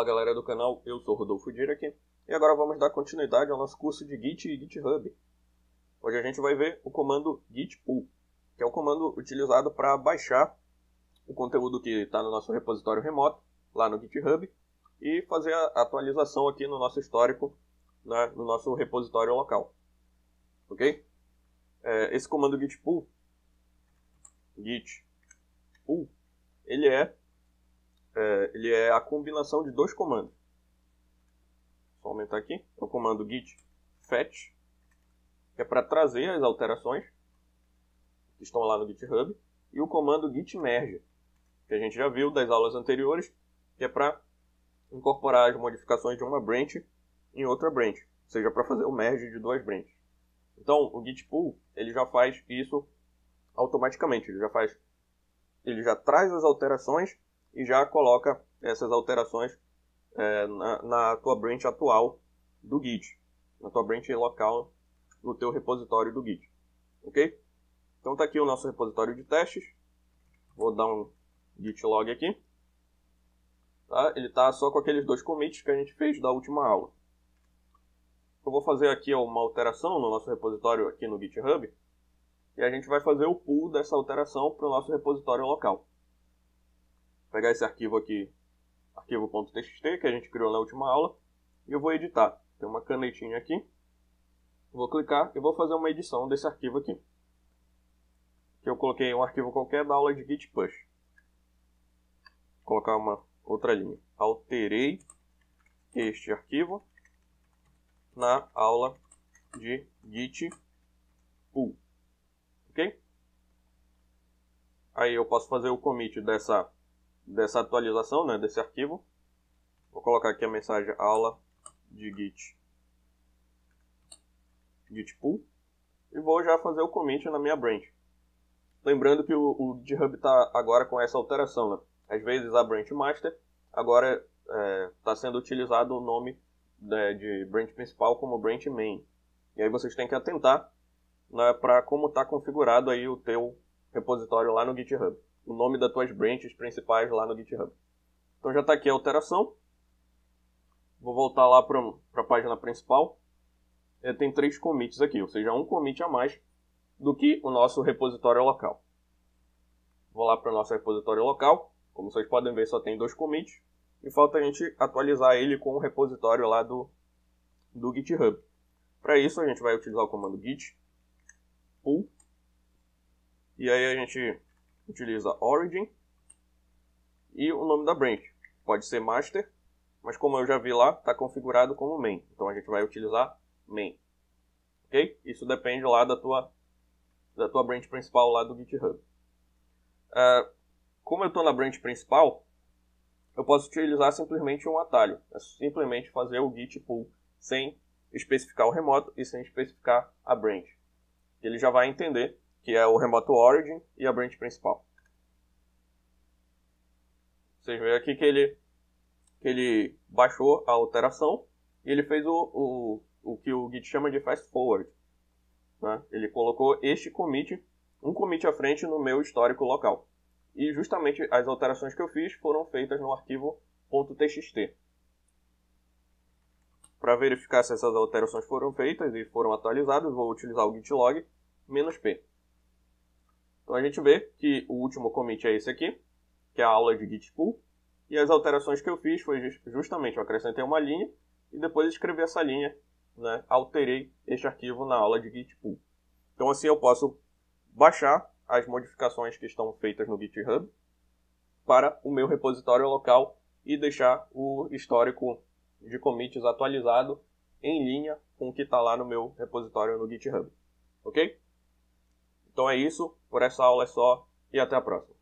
Fala galera do canal, eu sou Rodolfo Dirac e agora vamos dar continuidade ao nosso curso de Git e GitHub. Hoje a gente vai ver o comando git pull, que é o comando utilizado para baixar o conteúdo que está no nosso repositório remoto, lá no GitHub, e fazer a atualização aqui no nosso histórico, né, no nosso repositório local. Ok? É, esse comando git pull, git pull, ele é é, ele é a combinação de dois comandos. Só aumentar aqui. É o comando git fetch, que é para trazer as alterações que estão lá no GitHub, e o comando git merge, que a gente já viu das aulas anteriores, que é para incorporar as modificações de uma branch em outra branch, ou seja, para fazer o merge de duas branches. Então, o git pull ele já faz isso automaticamente, ele já faz ele já traz as alterações e já coloca essas alterações é, na, na, tua branch atual do Git, na tua branch local no teu repositório do Git, ok? Então tá aqui o nosso repositório de testes, vou dar um git log aqui, tá? ele tá só com aqueles dois commits que a gente fez da última aula. Eu vou fazer aqui uma alteração no nosso repositório aqui no GitHub, e a gente vai fazer o pull dessa alteração para o nosso repositório local pegar esse arquivo aqui, arquivo.txt, que a gente criou na última aula, e eu vou editar. Tem uma canetinha aqui. Vou clicar e vou fazer uma edição desse arquivo aqui. Que eu coloquei um arquivo qualquer da aula de git push. Vou colocar uma outra linha. Alterei este arquivo na aula de git pull. Ok? Aí eu posso fazer o commit dessa dessa atualização, né, desse arquivo. Vou colocar aqui a mensagem aula de git, git pull e vou já fazer o commit na minha branch. Lembrando que o, o GitHub está agora com essa alteração, né? Às vezes a branch master agora está é, tá sendo utilizado o nome né, de branch principal como branch main. E aí vocês têm que atentar né, para como está configurado aí o teu repositório lá no GitHub o nome das tuas branches principais lá no GitHub. Então já está aqui a alteração. Vou voltar lá para a página principal. É, tem três commits aqui, ou seja, um commit a mais do que o nosso repositório local. Vou lá para o nosso repositório local. Como vocês podem ver, só tem dois commits. E falta a gente atualizar ele com o repositório lá do, do GitHub. Para isso, a gente vai utilizar o comando git pull. E aí a gente utiliza origin e o nome da branch. Pode ser master, mas como eu já vi lá, está configurado como main. Então a gente vai utilizar main. Ok? Isso depende lá da tua, da tua branch principal lá do GitHub. Uh, como eu estou na branch principal, eu posso utilizar simplesmente um atalho. É simplesmente fazer o git pull sem especificar o remoto e sem especificar a branch. Ele já vai entender que é o remoto origin e a branch principal. Vocês veem aqui que ele, que ele baixou a alteração e ele fez o, o, o que o Git chama de fast forward. Né? Ele colocou este commit, um commit à frente no meu histórico local. E justamente as alterações que eu fiz foram feitas no arquivo .txt. Para verificar se essas alterações foram feitas e foram atualizadas, vou utilizar o git log "-p". Então a gente vê que o último commit é esse aqui, que é a aula de git pull, e as alterações que eu fiz foi justamente eu acrescentei uma linha e depois escrevi essa linha, né, alterei este arquivo na aula de git pull. Então assim eu posso baixar as modificações que estão feitas no GitHub para o meu repositório local e deixar o histórico de commits atualizado em linha com o que está lá no meu repositório no GitHub. Ok? Então é isso, por essa aula é só e até a próxima.